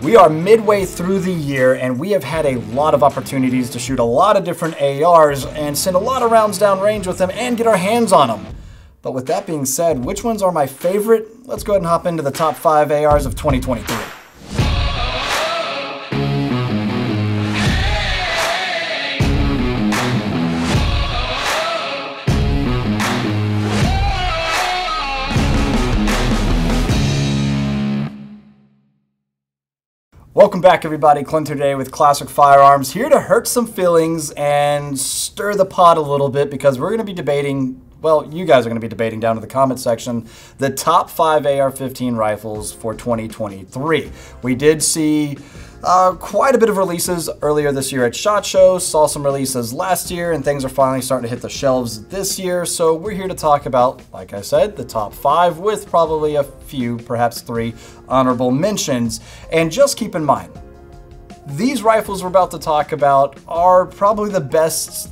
We are midway through the year and we have had a lot of opportunities to shoot a lot of different ARs and send a lot of rounds down range with them and get our hands on them. But with that being said, which ones are my favorite? Let's go ahead and hop into the top 5 ARs of 2023. Welcome back, everybody. Clint today with Classic Firearms, here to hurt some feelings and stir the pot a little bit because we're going to be debating. Well, you guys are going to be debating down in the comment section the top five AR-15 rifles for 2023. We did see uh, quite a bit of releases earlier this year at SHOT Show, saw some releases last year, and things are finally starting to hit the shelves this year. So we're here to talk about, like I said, the top five with probably a few, perhaps three, honorable mentions. And just keep in mind, these rifles we're about to talk about are probably the best,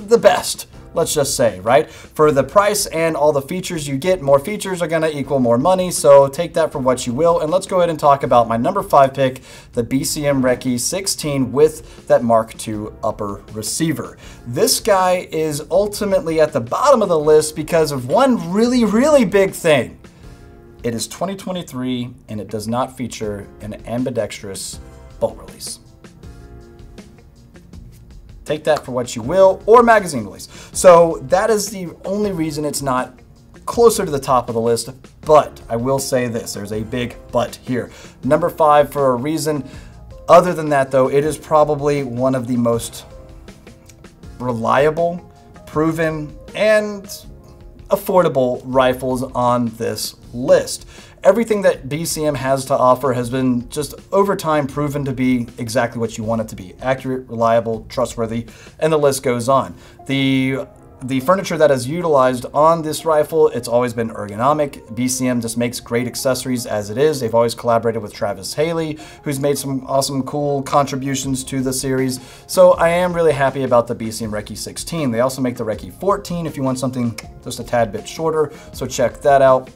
the best let's just say, right? For the price and all the features you get, more features are gonna equal more money, so take that for what you will. And let's go ahead and talk about my number five pick, the BCM Recce 16 with that Mark II upper receiver. This guy is ultimately at the bottom of the list because of one really, really big thing. It is 2023 and it does not feature an ambidextrous bolt release. Take that for what you will, or magazine release. So that is the only reason it's not closer to the top of the list, but I will say this, there's a big but here. Number five for a reason. Other than that though, it is probably one of the most reliable, proven, and affordable rifles on this list everything that BCM has to offer has been just over time proven to be exactly what you want it to be. Accurate, reliable, trustworthy, and the list goes on. The the furniture that is utilized on this rifle, it's always been ergonomic. BCM just makes great accessories as it is. They've always collaborated with Travis Haley, who's made some awesome, cool contributions to the series. So I am really happy about the BCM Recce 16. They also make the Recce 14 if you want something just a tad bit shorter, so check that out.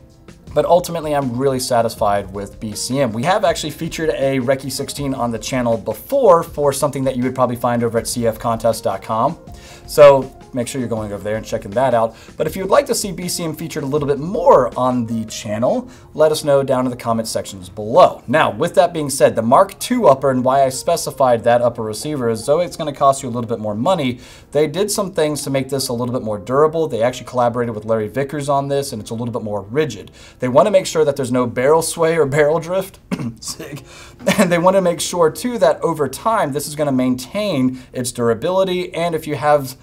But ultimately, I'm really satisfied with BCM. We have actually featured a Recce 16 on the channel before for something that you would probably find over at cfcontest.com. So make sure you're going over there and checking that out. But if you would like to see BCM featured a little bit more on the channel, let us know down in the comment sections below. Now, with that being said, the Mark II upper and why I specified that upper receiver is though it's going to cost you a little bit more money, they did some things to make this a little bit more durable. They actually collaborated with Larry Vickers on this and it's a little bit more rigid. They want to make sure that there's no barrel sway or barrel drift. and they want to make sure too that over time this is going to maintain its durability and if you have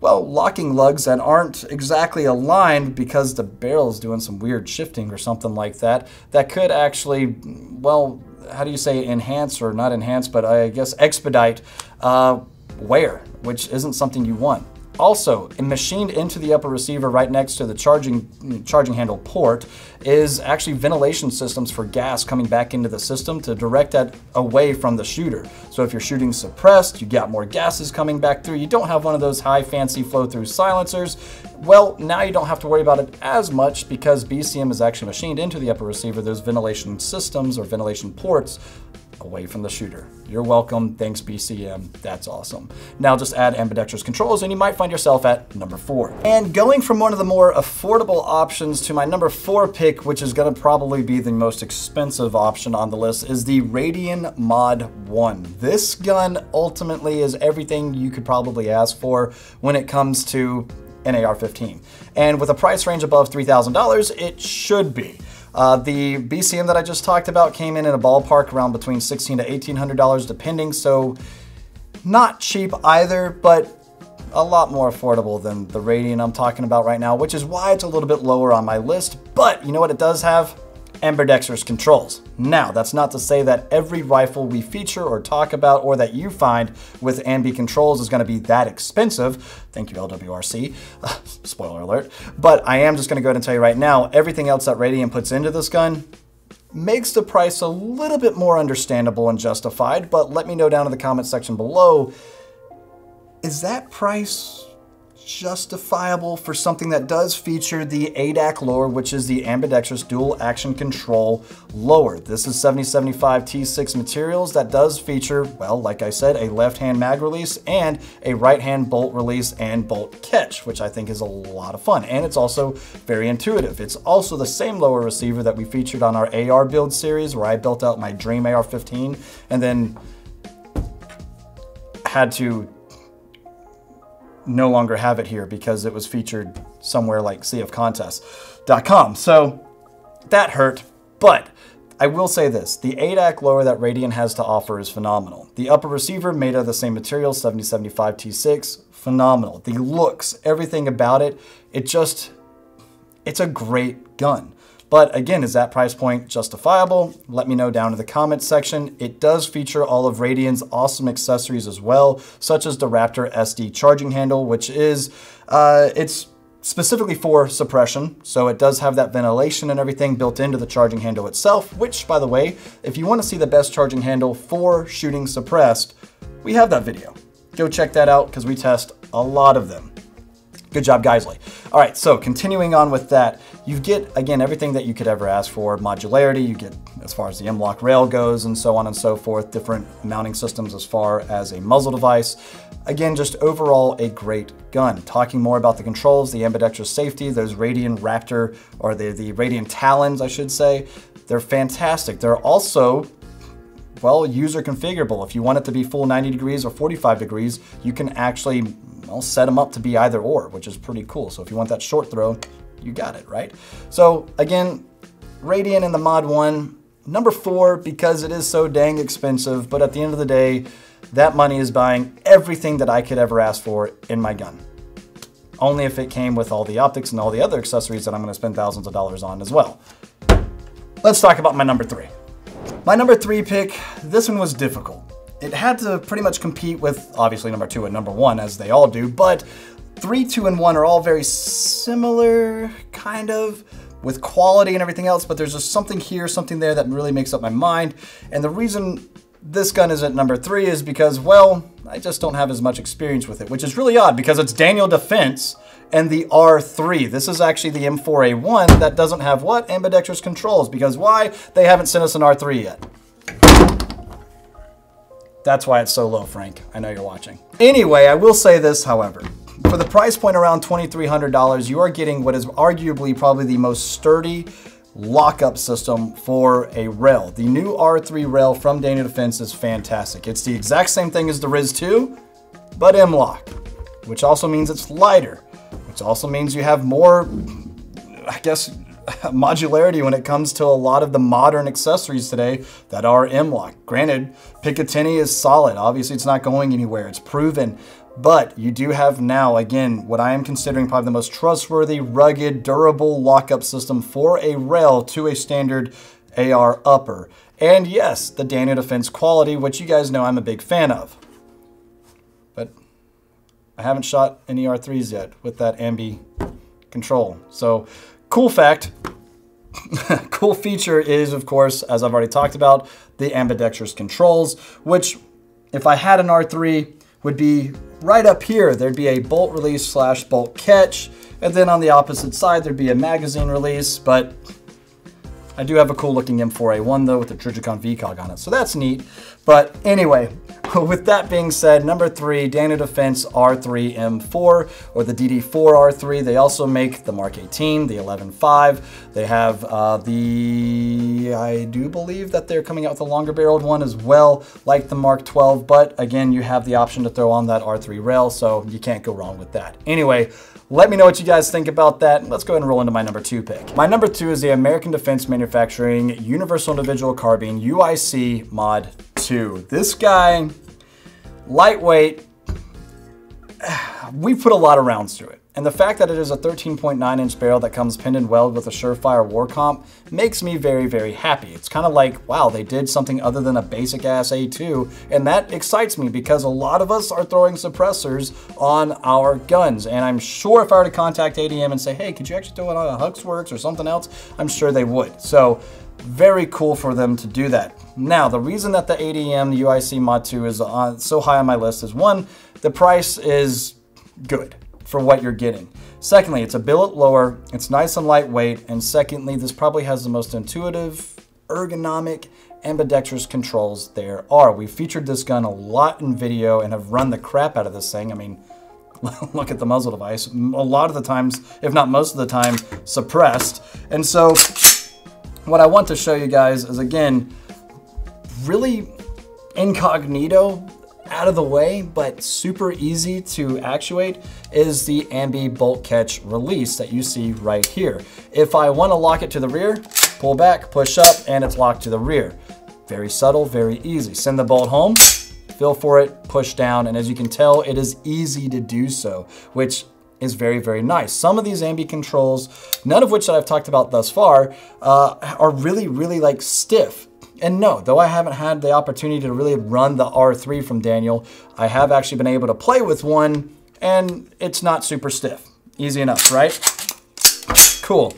well, locking lugs that aren't exactly aligned because the barrel is doing some weird shifting or something like that, that could actually, well, how do you say enhance or not enhance, but I guess expedite uh, wear, which isn't something you want. Also, machined into the upper receiver right next to the charging, charging handle port is actually ventilation systems for gas coming back into the system to direct that away from the shooter. So if you're shooting suppressed, you got more gases coming back through, you don't have one of those high fancy flow through silencers, well, now you don't have to worry about it as much because BCM is actually machined into the upper receiver. Those ventilation systems or ventilation ports away from the shooter. You're welcome. Thanks, BCM. That's awesome. Now just add ambidextrous controls and you might find yourself at number four. And going from one of the more affordable options to my number four pick, which is gonna probably be the most expensive option on the list, is the Radian Mod 1. This gun ultimately is everything you could probably ask for when it comes to an AR-15. And with a price range above $3,000, it should be. Uh, the BCM that I just talked about came in in a ballpark around between 16 to $1,800 depending, so not cheap either, but a lot more affordable than the Radian I'm talking about right now, which is why it's a little bit lower on my list. But you know what it does have? Ambidextrous controls. Now, that's not to say that every rifle we feature or talk about or that you find with ambi controls is going to be that expensive. Thank you, LWRC. Spoiler alert. But I am just going to go ahead and tell you right now, everything else that Radian puts into this gun makes the price a little bit more understandable and justified, but let me know down in the comment section below, is that price justifiable for something that does feature the ADAC lower, which is the ambidextrous dual action control lower. This is 7075 T6 materials that does feature, well, like I said, a left-hand mag release and a right-hand bolt release and bolt catch, which I think is a lot of fun. And it's also very intuitive. It's also the same lower receiver that we featured on our AR build series where I built out my Dream AR-15 and then had to no longer have it here because it was featured somewhere like cfcontest.com. So that hurt, but I will say this, the ADAC lower that Radian has to offer is phenomenal. The upper receiver made of the same material, 7075 T6, phenomenal. The looks, everything about it, it just, it's a great gun. But again, is that price point justifiable? Let me know down in the comments section. It does feature all of Radian's awesome accessories as well, such as the Raptor SD charging handle, which is, uh, it's specifically for suppression. So it does have that ventilation and everything built into the charging handle itself, which by the way, if you wanna see the best charging handle for shooting suppressed, we have that video. Go check that out because we test a lot of them. Good job, Geissele. All right, so continuing on with that, you get, again, everything that you could ever ask for. Modularity, you get as far as the M-LOK rail goes and so on and so forth, different mounting systems as far as a muzzle device. Again, just overall a great gun. Talking more about the controls, the ambidextrous safety, those Radian Raptor, or the, the Radian Talons, I should say, they're fantastic. They're also well, user configurable. If you want it to be full 90 degrees or 45 degrees, you can actually well, set them up to be either or, which is pretty cool. So if you want that short throw, you got it, right? So again, Radian in the Mod 1, number four, because it is so dang expensive, but at the end of the day, that money is buying everything that I could ever ask for in my gun. Only if it came with all the optics and all the other accessories that I'm gonna spend thousands of dollars on as well. Let's talk about my number three. My number three pick, this one was difficult it had to pretty much compete with obviously number two and number one, as they all do, but three, two, and one are all very similar, kind of, with quality and everything else, but there's just something here, something there that really makes up my mind. And the reason this gun is at number three is because, well, I just don't have as much experience with it, which is really odd because it's Daniel Defense and the R3. This is actually the M4A1 that doesn't have what? Ambidextrous controls, because why? They haven't sent us an R3 yet. That's why it's so low, Frank. I know you're watching. Anyway, I will say this, however. For the price point around $2,300, you are getting what is arguably probably the most sturdy lockup system for a rail. The new R3 rail from Daniel Defense is fantastic. It's the exact same thing as the RIS-2, but M-LOK, which also means it's lighter, which also means you have more, I guess, modularity when it comes to a lot of the modern accessories today that are M-LOK. Granted, Picatinny is solid. Obviously, it's not going anywhere. It's proven. But you do have now, again, what I am considering probably the most trustworthy, rugged, durable lockup system for a rail to a standard AR upper. And yes, the Daniel Defense quality, which you guys know I'm a big fan of. But I haven't shot any R3s yet with that ambi control. So Cool fact, cool feature is, of course, as I've already talked about, the ambidextrous controls, which if I had an R3 would be right up here. There'd be a bolt release slash bolt catch, and then on the opposite side, there'd be a magazine release, but I do have a cool looking M4A1 though with the Trijicon VCOG on it, so that's neat. But anyway, with that being said, number three, Daniel Defense R3M4 or the DD4R3. They also make the Mark 18, the 11.5. They have uh, the, I do believe that they're coming out with a longer barreled one as well, like the Mark 12. But again, you have the option to throw on that R3 rail, so you can't go wrong with that. Anyway, let me know what you guys think about that. Let's go ahead and roll into my number two pick. My number two is the American Defense Manufacturing Universal Individual Carbine UIC Mod 2. This guy, lightweight, we put a lot of rounds through it. And the fact that it is a 13.9 inch barrel that comes pinned and welded with a Surefire War Comp makes me very, very happy. It's kind of like, wow, they did something other than a basic ass A2, and that excites me because a lot of us are throwing suppressors on our guns. And I'm sure if I were to contact ADM and say, hey, could you actually throw it on a HUXWRX or something else, I'm sure they would. So very cool for them to do that. Now, the reason that the ADM, UIC Mod 2 is on, so high on my list is one, the price is good for what you're getting. Secondly, it's a billet lower, it's nice and lightweight, and secondly, this probably has the most intuitive, ergonomic, ambidextrous controls there are. We've featured this gun a lot in video and have run the crap out of this thing. I mean, look at the muzzle device. A lot of the times, if not most of the time, suppressed. And so what I want to show you guys is again, really incognito, out of the way, but super easy to actuate is the Ambi bolt catch release that you see right here. If I wanna lock it to the rear, pull back, push up, and it's locked to the rear. Very subtle, very easy. Send the bolt home, feel for it, push down, and as you can tell, it is easy to do so, which is very, very nice. Some of these ambi controls, none of which that I've talked about thus far, uh, are really, really like stiff. And no, though I haven't had the opportunity to really run the R3 from Daniel, I have actually been able to play with one and it's not super stiff. Easy enough, right? Cool.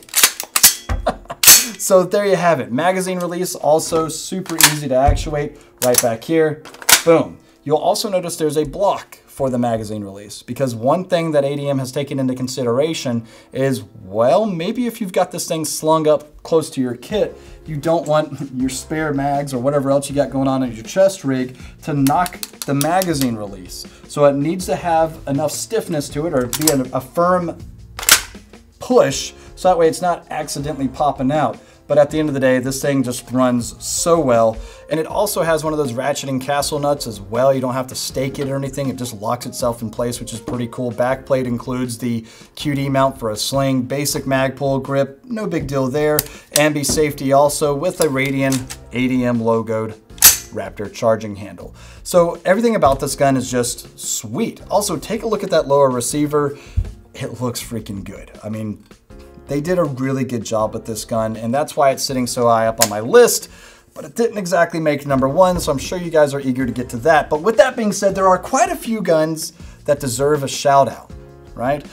so there you have it. Magazine release, also super easy to actuate. Right back here, boom. You'll also notice there's a block for the magazine release. Because one thing that ADM has taken into consideration is, well, maybe if you've got this thing slung up close to your kit, you don't want your spare mags or whatever else you got going on in your chest rig to knock the magazine release. So it needs to have enough stiffness to it or be a, a firm push so that way it's not accidentally popping out. But at the end of the day, this thing just runs so well. And it also has one of those ratcheting castle nuts as well. You don't have to stake it or anything. It just locks itself in place, which is pretty cool. Backplate includes the QD mount for a sling, basic mag Magpul grip, no big deal there. Ambi safety also with a Radian ADM logoed Raptor charging handle. So everything about this gun is just sweet. Also, take a look at that lower receiver. It looks freaking good. I mean, they did a really good job with this gun, and that's why it's sitting so high up on my list, but it didn't exactly make number one, so I'm sure you guys are eager to get to that. But with that being said, there are quite a few guns that deserve a shout out, right?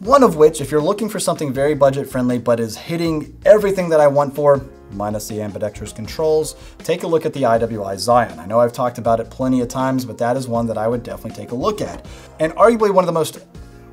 One of which, if you're looking for something very budget friendly, but is hitting everything that I want for, minus the ambidextrous controls, take a look at the IWI Zion. I know I've talked about it plenty of times, but that is one that I would definitely take a look at. And arguably one of the most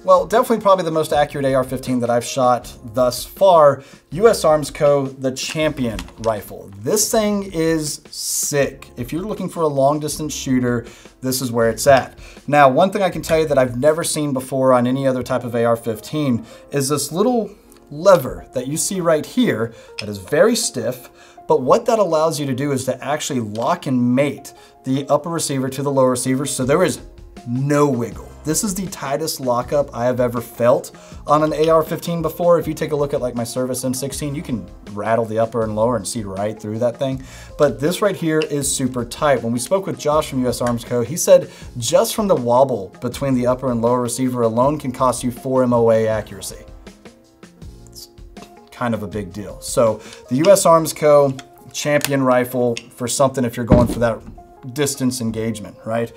well, definitely probably the most accurate AR-15 that I've shot thus far, US Arms Co. the Champion rifle. This thing is sick. If you're looking for a long distance shooter, this is where it's at. Now, one thing I can tell you that I've never seen before on any other type of AR-15 is this little lever that you see right here that is very stiff, but what that allows you to do is to actually lock and mate the upper receiver to the lower receiver so there is no wiggle. This is the tightest lockup I have ever felt on an AR-15 before. If you take a look at like my Service M16, you can rattle the upper and lower and see right through that thing. But this right here is super tight. When we spoke with Josh from US Arms Co., he said just from the wobble between the upper and lower receiver alone can cost you 4 MOA accuracy. It's kind of a big deal. So the US Arms Co. champion rifle for something if you're going for that distance engagement, right?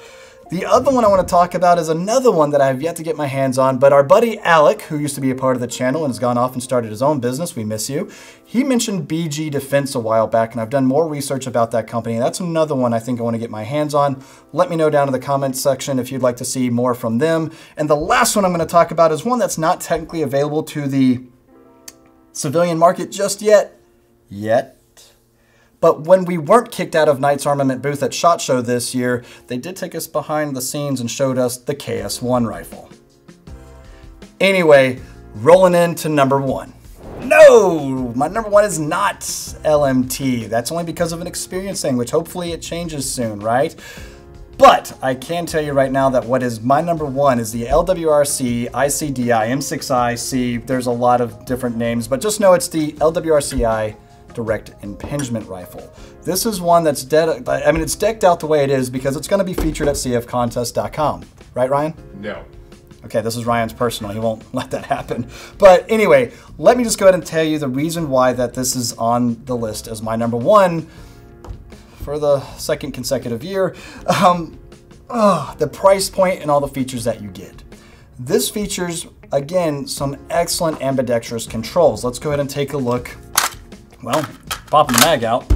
The other one I want to talk about is another one that I have yet to get my hands on, but our buddy Alec, who used to be a part of the channel and has gone off and started his own business, we miss you, he mentioned BG Defense a while back, and I've done more research about that company. That's another one I think I want to get my hands on. Let me know down in the comments section if you'd like to see more from them. And the last one I'm going to talk about is one that's not technically available to the civilian market just yet. Yet but when we weren't kicked out of Knight's Armament booth at SHOT Show this year, they did take us behind the scenes and showed us the KS-1 rifle. Anyway, rolling into number one. No, my number one is not LMT. That's only because of an experience thing, which hopefully it changes soon, right? But I can tell you right now that what is my number one is the LWRC ICDI M6IC. There's a lot of different names, but just know it's the LWRCI direct impingement rifle. This is one that's dead, I mean, it's decked out the way it is because it's gonna be featured at cfcontest.com. Right, Ryan? No. Okay, this is Ryan's personal. He won't let that happen. But anyway, let me just go ahead and tell you the reason why that this is on the list as my number one for the second consecutive year. Um, oh, the price point and all the features that you get. This features, again, some excellent ambidextrous controls. Let's go ahead and take a look well, popping the mag out.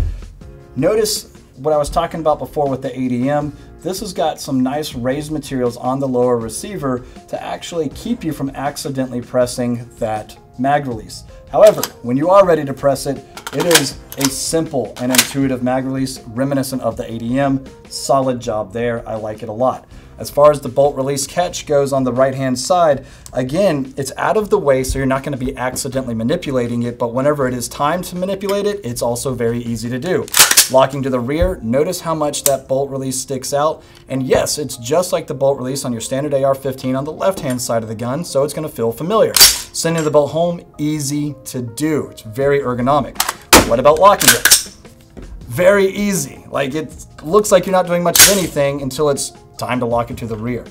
Notice what I was talking about before with the ADM. this has got some nice raised materials on the lower receiver to actually keep you from accidentally pressing that mag release. However, when you are ready to press it, it is a simple and intuitive mag release reminiscent of the ADM. Solid job there, I like it a lot. As far as the bolt release catch goes on the right hand side, again, it's out of the way so you're not gonna be accidentally manipulating it, but whenever it is time to manipulate it, it's also very easy to do. Locking to the rear, notice how much that bolt release sticks out. And yes, it's just like the bolt release on your standard AR-15 on the left-hand side of the gun, so it's gonna feel familiar. Sending the bolt home, easy to do. It's very ergonomic. What about locking it? Very easy. Like it looks like you're not doing much of anything until it's time to lock it to the rear.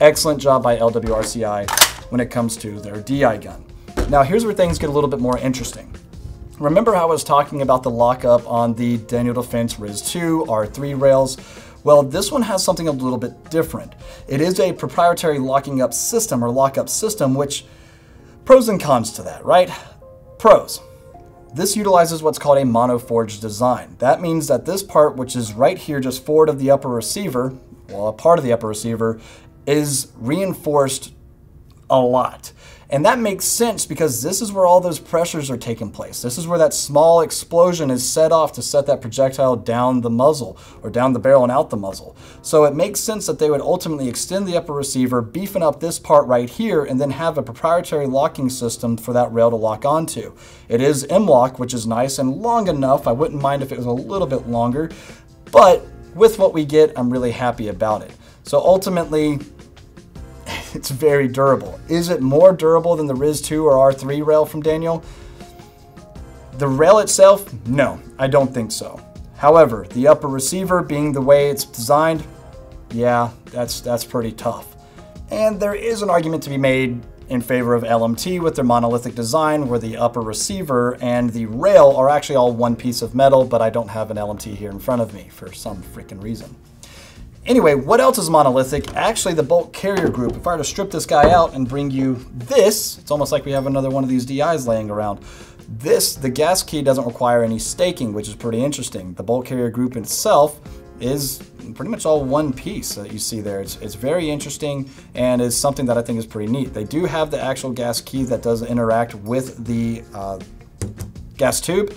Excellent job by LWRCI when it comes to their DI gun. Now here's where things get a little bit more interesting. Remember how I was talking about the lockup on the Daniel Defense RIS 2 R3 rails? Well, this one has something a little bit different. It is a proprietary locking up system or lockup system, which pros and cons to that, right? Pros. This utilizes what's called a monoforge design. That means that this part, which is right here just forward of the upper receiver, well, a part of the upper receiver, is reinforced a lot. And that makes sense because this is where all those pressures are taking place. This is where that small explosion is set off to set that projectile down the muzzle or down the barrel and out the muzzle. So it makes sense that they would ultimately extend the upper receiver, beefing up this part right here, and then have a proprietary locking system for that rail to lock onto. It is M-LOK, which is nice and long enough. I wouldn't mind if it was a little bit longer, but with what we get, I'm really happy about it. So ultimately, it's very durable. Is it more durable than the RIS-2 or R3 rail from Daniel? The rail itself, no, I don't think so. However, the upper receiver being the way it's designed, yeah, that's, that's pretty tough. And there is an argument to be made in favor of LMT with their monolithic design where the upper receiver and the rail are actually all one piece of metal, but I don't have an LMT here in front of me for some freaking reason. Anyway, what else is monolithic? Actually, the bolt carrier group. If I were to strip this guy out and bring you this, it's almost like we have another one of these DIs laying around. This, the gas key doesn't require any staking, which is pretty interesting. The bolt carrier group itself is pretty much all one piece that you see there. It's, it's very interesting and is something that I think is pretty neat. They do have the actual gas key that does interact with the uh, gas tube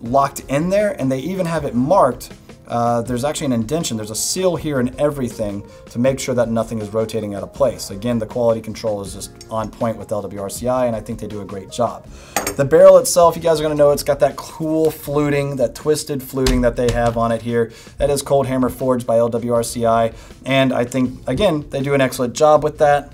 locked in there, and they even have it marked uh, there's actually an indention. There's a seal here and everything to make sure that nothing is rotating out of place. Again, the quality control is just on point with LWRCI, and I think they do a great job. The barrel itself, you guys are gonna know it's got that cool fluting, that twisted fluting that they have on it here. That is Cold Hammer Forged by LWRCI, and I think, again, they do an excellent job with that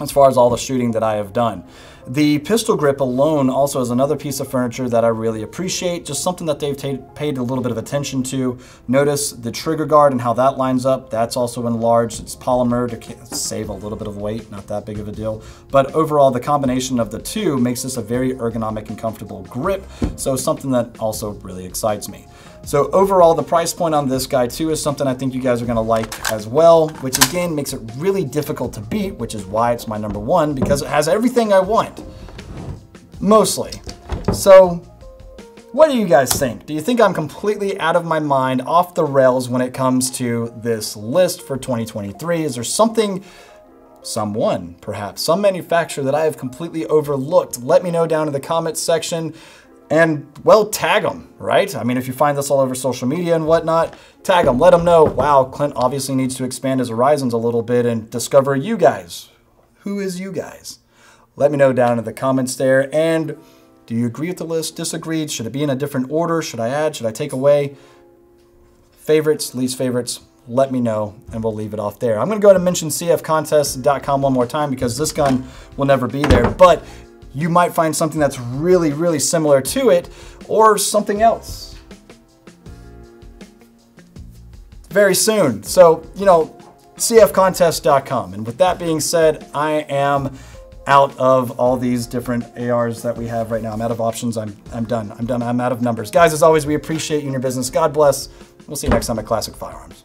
as far as all the shooting that I have done. The pistol grip alone also is another piece of furniture that I really appreciate, just something that they've paid a little bit of attention to. Notice the trigger guard and how that lines up. That's also enlarged. It's polymer to save a little bit of weight, not that big of a deal. But overall, the combination of the two makes this a very ergonomic and comfortable grip, so something that also really excites me. So overall, the price point on this guy too is something I think you guys are gonna like as well, which again makes it really difficult to beat, which is why it's my number one, because it has everything I want, mostly. So what do you guys think? Do you think I'm completely out of my mind, off the rails when it comes to this list for 2023? Is there something someone, perhaps, some manufacturer that I have completely overlooked. Let me know down in the comments section and well, tag them, right? I mean, if you find this all over social media and whatnot, tag them, let them know, wow, Clint obviously needs to expand his horizons a little bit and discover you guys. Who is you guys? Let me know down in the comments there. And do you agree with the list? Disagreed? Should it be in a different order? Should I add? Should I take away? Favorites, least favorites, let me know and we'll leave it off there. I'm gonna go to mention cfcontest.com one more time because this gun will never be there. But you might find something that's really, really similar to it or something else very soon. So, you know, cfcontest.com. And with that being said, I am out of all these different ARs that we have right now. I'm out of options. I'm, I'm done. I'm done. I'm out of numbers. Guys, as always, we appreciate you and your business. God bless. We'll see you next time at Classic Firearms.